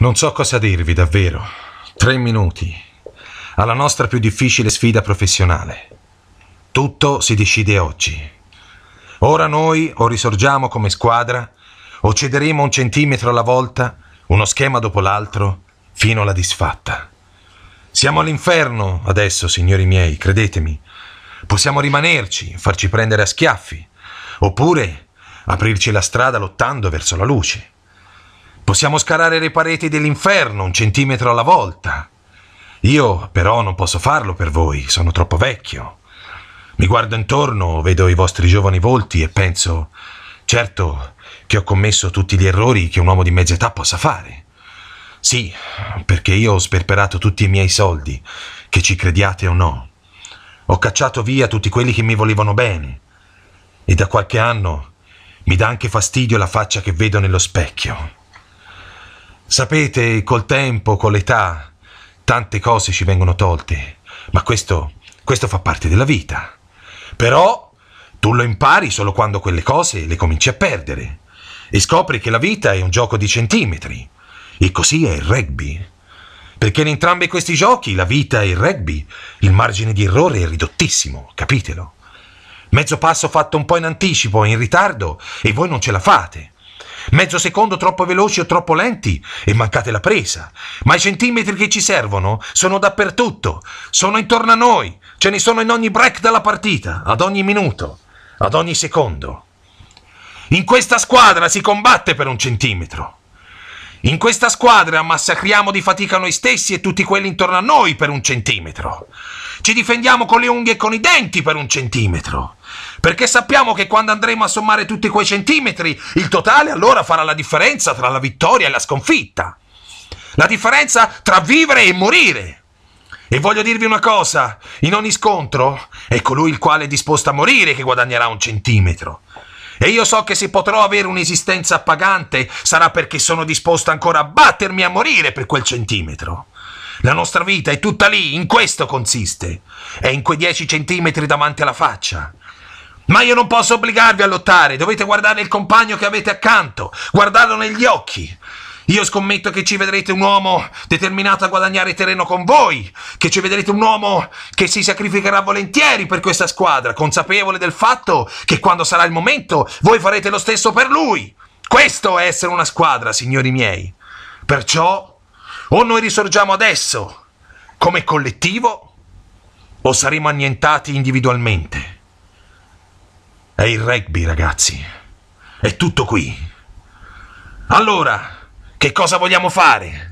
Non so cosa dirvi davvero. Tre minuti. Alla nostra più difficile sfida professionale. Tutto si decide oggi. Ora noi o risorgiamo come squadra, o cederemo un centimetro alla volta, uno schema dopo l'altro, fino alla disfatta. Siamo all'inferno adesso, signori miei, credetemi. Possiamo rimanerci, farci prendere a schiaffi, oppure aprirci la strada lottando verso la luce. Possiamo scarare le pareti dell'inferno un centimetro alla volta. Io però non posso farlo per voi, sono troppo vecchio. Mi guardo intorno, vedo i vostri giovani volti e penso, certo che ho commesso tutti gli errori che un uomo di mezza età possa fare. Sì, perché io ho sperperato tutti i miei soldi, che ci crediate o no. Ho cacciato via tutti quelli che mi volevano bene. E da qualche anno mi dà anche fastidio la faccia che vedo nello specchio. Sapete, col tempo, con l'età, tante cose ci vengono tolte, ma questo, questo fa parte della vita. Però tu lo impari solo quando quelle cose le cominci a perdere e scopri che la vita è un gioco di centimetri. E così è il rugby. Perché in entrambi questi giochi, la vita e il rugby, il margine di errore è ridottissimo, capitelo. Mezzo passo fatto un po' in anticipo, in ritardo, e voi non ce la fate. Mezzo secondo troppo veloci o troppo lenti e mancate la presa. Ma i centimetri che ci servono sono dappertutto, sono intorno a noi, ce ne sono in ogni break della partita, ad ogni minuto, ad ogni secondo. In questa squadra si combatte per un centimetro. In questa squadra massacriamo di fatica noi stessi e tutti quelli intorno a noi per un centimetro. Ci difendiamo con le unghie e con i denti per un centimetro. Perché sappiamo che quando andremo a sommare tutti quei centimetri, il totale allora farà la differenza tra la vittoria e la sconfitta. La differenza tra vivere e morire. E voglio dirvi una cosa, in ogni scontro è colui il quale è disposto a morire che guadagnerà un centimetro. E io so che se potrò avere un'esistenza appagante sarà perché sono disposto ancora a battermi a morire per quel centimetro. La nostra vita è tutta lì, in questo consiste. È in quei dieci centimetri davanti alla faccia. Ma io non posso obbligarvi a lottare, dovete guardare il compagno che avete accanto, guardarlo negli occhi. Io scommetto che ci vedrete un uomo determinato a guadagnare terreno con voi, che ci vedrete un uomo che si sacrificherà volentieri per questa squadra, consapevole del fatto che quando sarà il momento voi farete lo stesso per lui. Questo è essere una squadra, signori miei. Perciò o noi risorgiamo adesso come collettivo o saremo annientati individualmente. È il rugby, ragazzi. È tutto qui. Allora, che cosa vogliamo fare?